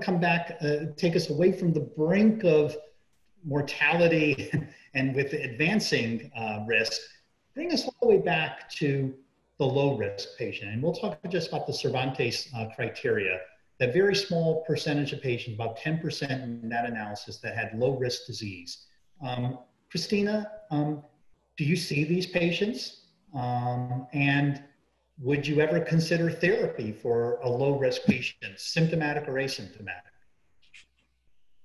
come back, uh, take us away from the brink of mortality and with advancing uh, risk, bring us all the way back to the low risk patient. And we'll talk just about the Cervantes uh, criteria, that very small percentage of patients, about 10% in that analysis that had low risk disease. Um, Christina, um, do you see these patients? Um, and would you ever consider therapy for a low risk patient, symptomatic or asymptomatic?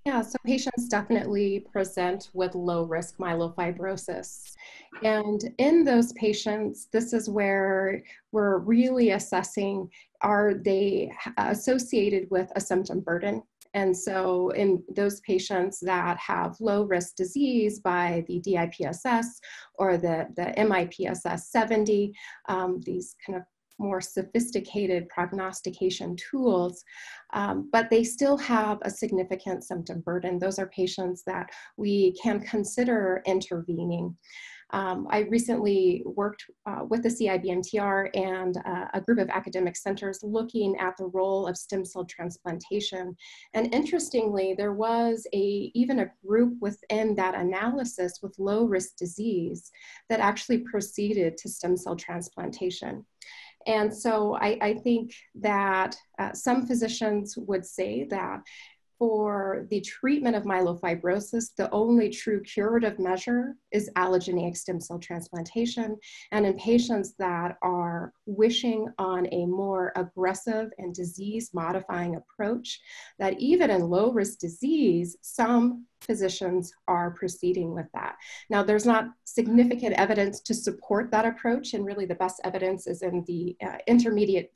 Yeah, so patients definitely present with low risk myelofibrosis. And in those patients, this is where we're really assessing are they associated with a symptom burden? And so, in those patients that have low risk disease by the DIPSS or the, the MIPSS 70, um, these kind of more sophisticated prognostication tools, um, but they still have a significant symptom burden. Those are patients that we can consider intervening. Um, I recently worked uh, with the CIBMTR and uh, a group of academic centers looking at the role of stem cell transplantation. And interestingly, there was a even a group within that analysis with low risk disease that actually proceeded to stem cell transplantation. And so I, I think that uh, some physicians would say that for the treatment of myelofibrosis, the only true curative measure is allogeneic stem cell transplantation. And in patients that are wishing on a more aggressive and disease modifying approach, that even in low risk disease, some physicians are proceeding with that. Now, there's not significant evidence to support that approach, and really the best evidence is in the uh, intermediate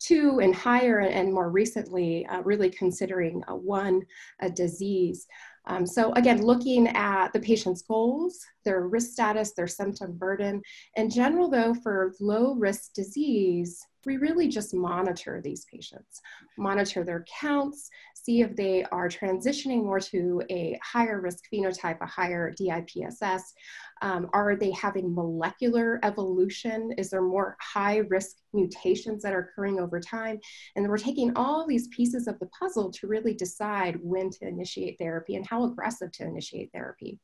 two and higher, and more recently, uh, really considering a one a disease. Um, so again, looking at the patient's goals, their risk status, their symptom burden. In general though, for low risk disease, we really just monitor these patients, monitor their counts, see if they are transitioning more to a higher risk phenotype, a higher DIPSS. Um, are they having molecular evolution? Is there more high risk mutations that are occurring over time? And we're taking all these pieces of the puzzle to really decide when to initiate therapy and how aggressive to initiate therapy.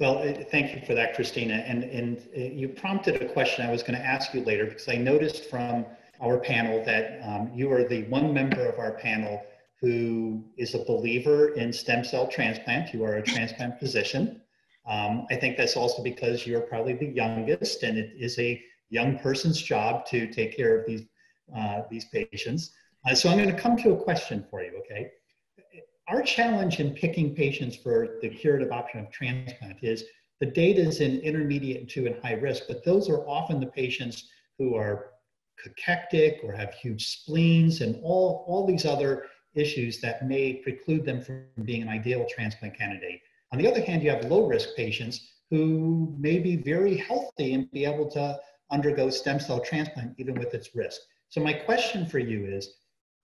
Well, uh, thank you for that, Christina. And, and uh, you prompted a question I was going to ask you later because I noticed from our panel that um, you are the one member of our panel who is a believer in stem cell transplant. You are a transplant physician. Um, I think that's also because you're probably the youngest, and it is a young person's job to take care of these, uh, these patients. Uh, so I'm going to come to a question for you, okay? our challenge in picking patients for the curative option of transplant is the data is in intermediate to and high risk, but those are often the patients who are cachectic or have huge spleens and all, all these other issues that may preclude them from being an ideal transplant candidate. On the other hand, you have low risk patients who may be very healthy and be able to undergo stem cell transplant even with its risk. So my question for you is,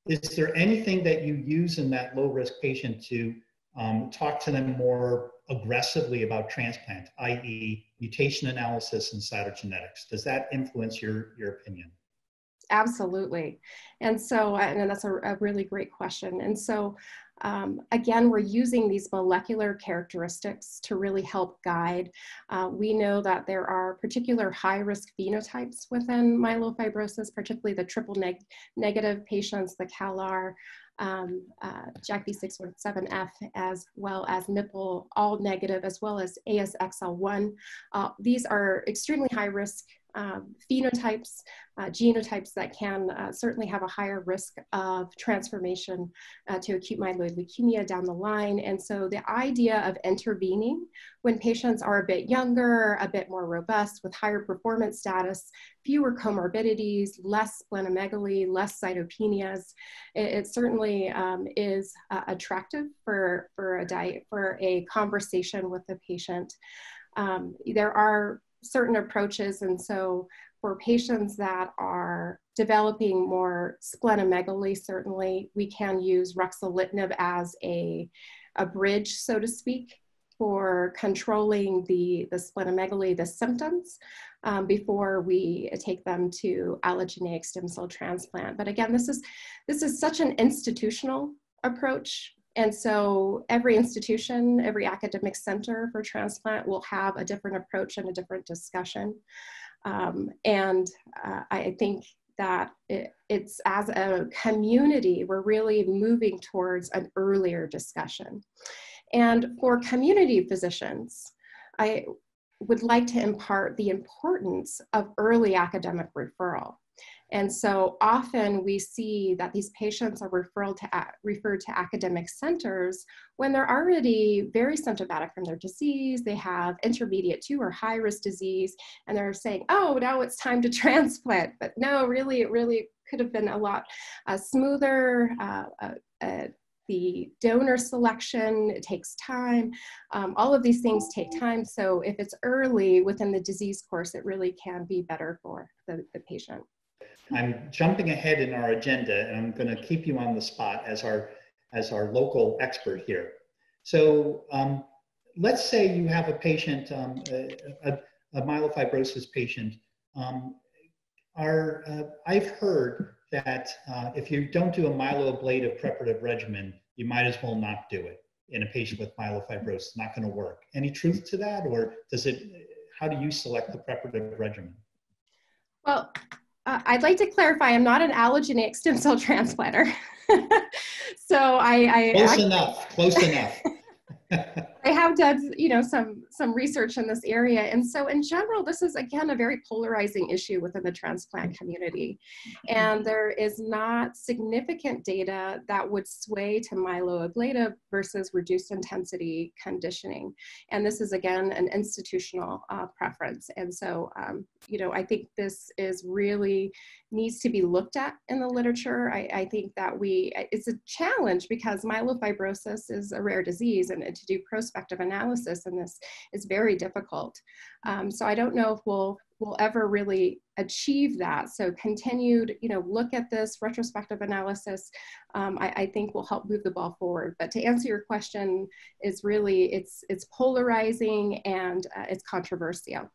is there anything that you use in that low risk patient to um, talk to them more aggressively about transplant, i.e., mutation analysis and cytogenetics? Does that influence your, your opinion? Absolutely. And so, and that's a, a really great question. And so, um, again, we're using these molecular characteristics to really help guide. Uh, we know that there are particular high risk phenotypes within myelofibrosis, particularly the triple neg negative patients, the CALR, um, uh, JAK-V617F, as well as MPL, all negative, as well as ASXL1. Uh, these are extremely high risk um, phenotypes, uh, genotypes that can uh, certainly have a higher risk of transformation uh, to acute myeloid leukemia down the line. And so the idea of intervening when patients are a bit younger, a bit more robust with higher performance status, fewer comorbidities, less splenomegaly, less cytopenias, it, it certainly um, is uh, attractive for, for, a diet, for a conversation with the patient. Um, there are certain approaches. And so for patients that are developing more splenomegaly, certainly we can use ruxolitinib as a, a bridge, so to speak, for controlling the, the splenomegaly, the symptoms, um, before we take them to allogeneic stem cell transplant. But again, this is, this is such an institutional approach. And so every institution, every academic center for transplant will have a different approach and a different discussion. Um, and uh, I think that it, it's as a community, we're really moving towards an earlier discussion. And for community physicians, I would like to impart the importance of early academic referral. And so often we see that these patients are referred to, referred to academic centers when they're already very symptomatic from their disease. They have intermediate to or high risk disease, and they're saying, oh, now it's time to transplant. But no, really, it really could have been a lot uh, smoother. Uh, uh, uh the donor selection it takes time um, all of these things take time so if it's early within the disease course it really can be better for the, the patient I'm jumping ahead in our agenda and I'm going to keep you on the spot as our, as our local expert here. So um, let's say you have a patient, um, a, a, a, myelofibrosis patient. Um, our, uh, I've heard that uh, if you don't do a myeloablative preparative regimen, you might as well not do it in a patient with myelofibrosis. Not going to work. Any truth to that, or does it? How do you select the preparative regimen? Well, uh, I'd like to clarify, I'm not an allogeneic stem cell transplanter. so I, I close I, enough, close enough. I have done, you know, some some research in this area, and so in general, this is again a very polarizing issue within the transplant community, and there is not significant data that would sway to myeloablative versus reduced intensity conditioning, and this is again an institutional uh, preference, and so um, you know, I think this is really needs to be looked at in the literature. I, I think that we it's a challenge because myelofibrosis is a rare disease, and to do prospective analysis and this is very difficult. Um, so I don't know if we'll will ever really achieve that. So continued, you know, look at this retrospective analysis, um, I, I, think will help move the ball forward. But to answer your question, is really it's it's polarizing and uh, it's controversial.